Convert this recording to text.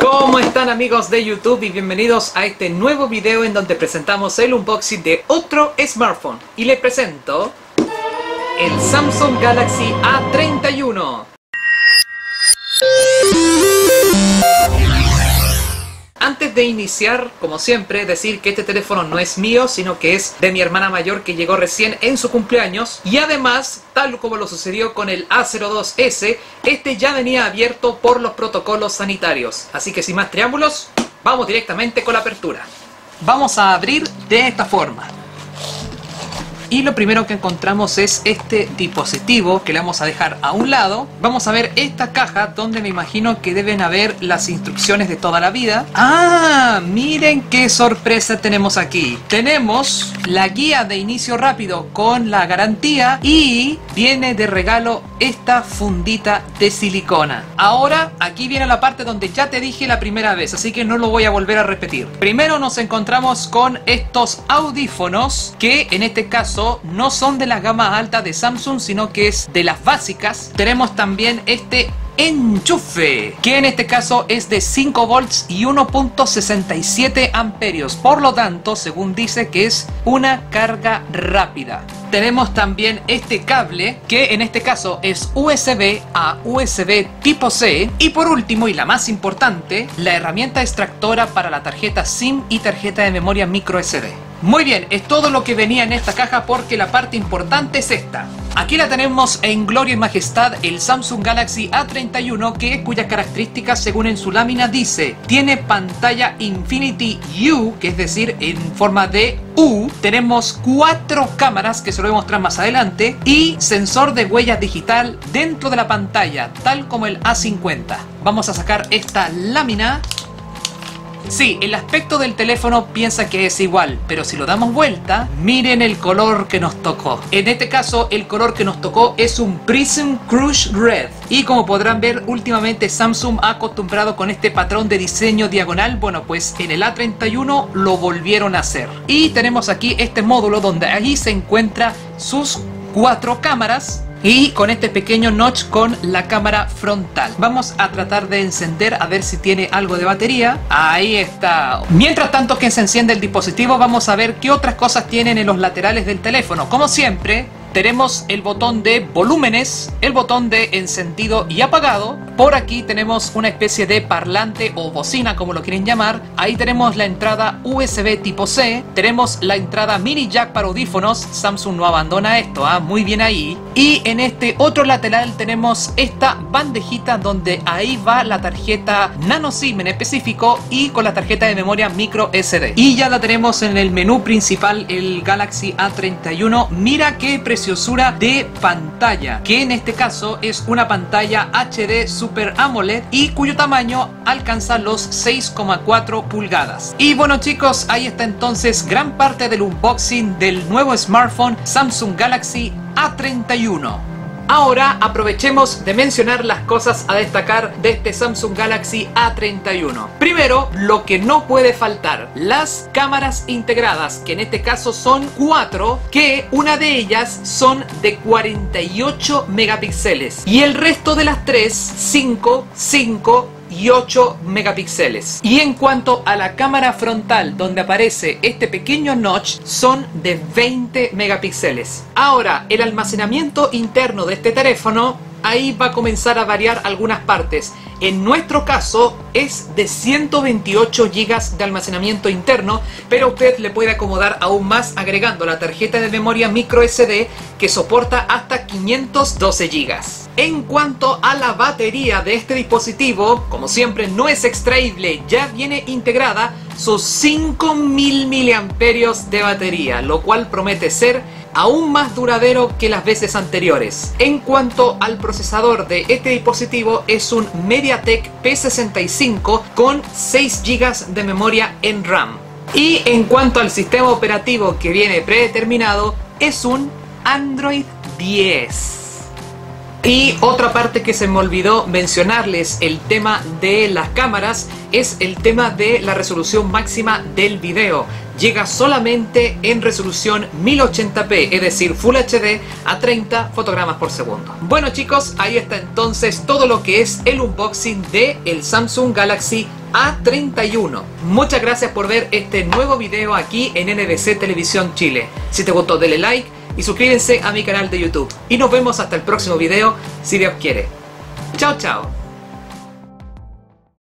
¿Cómo están amigos de YouTube y bienvenidos a este nuevo video en donde presentamos el unboxing de otro smartphone. Y les presento el Samsung Galaxy A31 Antes de iniciar, como siempre, decir que este teléfono no es mío, sino que es de mi hermana mayor que llegó recién en su cumpleaños. Y además, tal como lo sucedió con el A02S, este ya venía abierto por los protocolos sanitarios. Así que sin más triángulos, vamos directamente con la apertura. Vamos a abrir de esta forma. Y lo primero que encontramos es este dispositivo que le vamos a dejar a un lado. Vamos a ver esta caja donde me imagino que deben haber las instrucciones de toda la vida. ¡Ah! Miren qué sorpresa tenemos aquí. Tenemos la guía de inicio rápido con la garantía y viene de regalo esta fundita de silicona. Ahora aquí viene la parte donde ya te dije la primera vez, así que no lo voy a volver a repetir. Primero nos encontramos con estos audífonos que en este caso no son de la gama alta de Samsung, sino que es de las básicas. Tenemos también este enchufe, que en este caso es de 5 volts y 1.67 amperios. Por lo tanto, según dice que es una carga rápida. Tenemos también este cable, que en este caso es USB a USB tipo C. Y por último, y la más importante, la herramienta extractora para la tarjeta SIM y tarjeta de memoria micro SD. Muy bien, es todo lo que venía en esta caja porque la parte importante es esta. Aquí la tenemos en gloria y majestad el Samsung Galaxy A31 que cuyas características según en su lámina dice tiene pantalla Infinity U, que es decir en forma de U. Tenemos cuatro cámaras que se lo voy a mostrar más adelante y sensor de huella digital dentro de la pantalla tal como el A50. Vamos a sacar esta lámina Sí, el aspecto del teléfono piensa que es igual, pero si lo damos vuelta, miren el color que nos tocó. En este caso, el color que nos tocó es un Prism Crush Red. Y como podrán ver, últimamente Samsung ha acostumbrado con este patrón de diseño diagonal. Bueno, pues en el A31 lo volvieron a hacer. Y tenemos aquí este módulo donde allí se encuentra sus cuatro cámaras y con este pequeño notch con la cámara frontal. Vamos a tratar de encender a ver si tiene algo de batería. Ahí está. Mientras tanto que se enciende el dispositivo vamos a ver qué otras cosas tienen en los laterales del teléfono. Como siempre, tenemos el botón de volúmenes, el botón de encendido y apagado. Por aquí tenemos una especie de parlante o bocina, como lo quieren llamar. Ahí tenemos la entrada USB tipo C. Tenemos la entrada mini jack para audífonos. Samsung no abandona esto, ¿ah? muy bien ahí. Y en este otro lateral tenemos esta bandejita donde ahí va la tarjeta nano SIM en específico y con la tarjeta de memoria micro SD. Y ya la tenemos en el menú principal, el Galaxy A31. Mira qué de pantalla, que en este caso es una pantalla HD Super AMOLED y cuyo tamaño alcanza los 6,4 pulgadas. Y bueno chicos, ahí está entonces gran parte del unboxing del nuevo smartphone Samsung Galaxy A31. Ahora aprovechemos de mencionar las cosas a destacar de este Samsung Galaxy A31. Primero, lo que no puede faltar, las cámaras integradas, que en este caso son cuatro, que una de ellas son de 48 megapíxeles y el resto de las tres, 5, 5, y 8 megapíxeles. Y en cuanto a la cámara frontal donde aparece este pequeño notch son de 20 megapíxeles. Ahora, el almacenamiento interno de este teléfono ahí va a comenzar a variar algunas partes. En nuestro caso es de 128 GB de almacenamiento interno, pero usted le puede acomodar aún más agregando la tarjeta de memoria micro SD que soporta hasta 512 GB. En cuanto a la batería de este dispositivo, como siempre no es extraíble, ya viene integrada sus 5000 mAh de batería, lo cual promete ser aún más duradero que las veces anteriores. En cuanto al procesador de este dispositivo es un MediaTek P65 con 6 GB de memoria en RAM. Y en cuanto al sistema operativo que viene predeterminado es un Android 10. Y otra parte que se me olvidó mencionarles, el tema de las cámaras, es el tema de la resolución máxima del video llega solamente en resolución 1080p, es decir, Full HD a 30 fotogramas por segundo. Bueno chicos, ahí está entonces todo lo que es el unboxing de el Samsung Galaxy A31. Muchas gracias por ver este nuevo video aquí en NBC Televisión Chile. Si te gustó, dale like y suscríbense a mi canal de YouTube. Y nos vemos hasta el próximo video, si Dios quiere. Chao, chao.